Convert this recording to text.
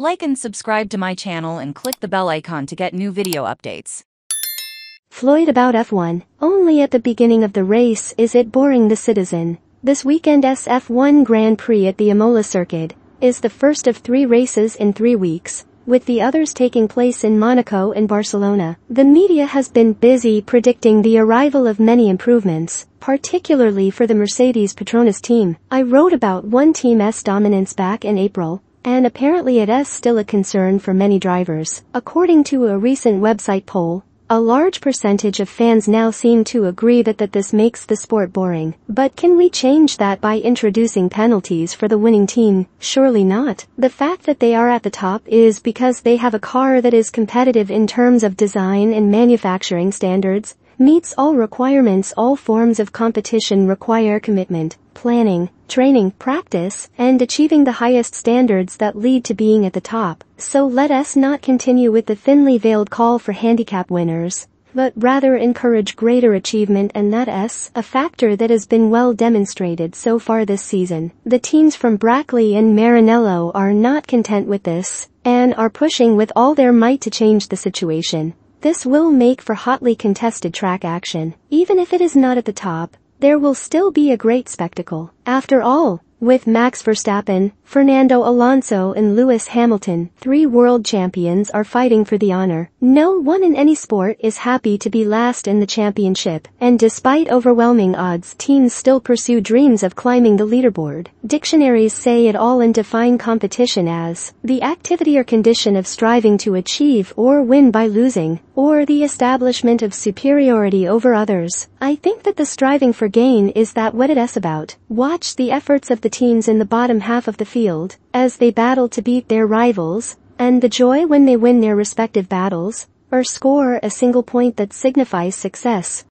Like and subscribe to my channel and click the bell icon to get new video updates. Floyd about F1. Only at the beginning of the race is it boring the citizen. This weekend's F1 Grand Prix at the Imola circuit is the first of three races in three weeks, with the others taking place in Monaco and Barcelona. The media has been busy predicting the arrival of many improvements, particularly for the Mercedes Petronas team. I wrote about one team's dominance back in April, and apparently it is still a concern for many drivers. According to a recent website poll, a large percentage of fans now seem to agree that, that this makes the sport boring. But can we change that by introducing penalties for the winning team? Surely not. The fact that they are at the top is because they have a car that is competitive in terms of design and manufacturing standards, meets all requirements all forms of competition require commitment, planning, training, practice, and achieving the highest standards that lead to being at the top. So let us not continue with the thinly veiled call for handicap winners, but rather encourage greater achievement and that is a factor that has been well demonstrated so far this season. The teams from Brackley and Maranello are not content with this, and are pushing with all their might to change the situation. This will make for hotly contested track action. Even if it is not at the top, there will still be a great spectacle. After all, with Max Verstappen, Fernando Alonso and Lewis Hamilton, three world champions are fighting for the honor. No one in any sport is happy to be last in the championship, and despite overwhelming odds teams still pursue dreams of climbing the leaderboard. Dictionaries say it all and define competition as the activity or condition of striving to achieve or win by losing, or the establishment of superiority over others. I think that the striving for gain is that what it is about. Watch the efforts of the teams in the bottom half of the field as they battle to beat their rivals, and the joy when they win their respective battles, or score a single point that signifies success.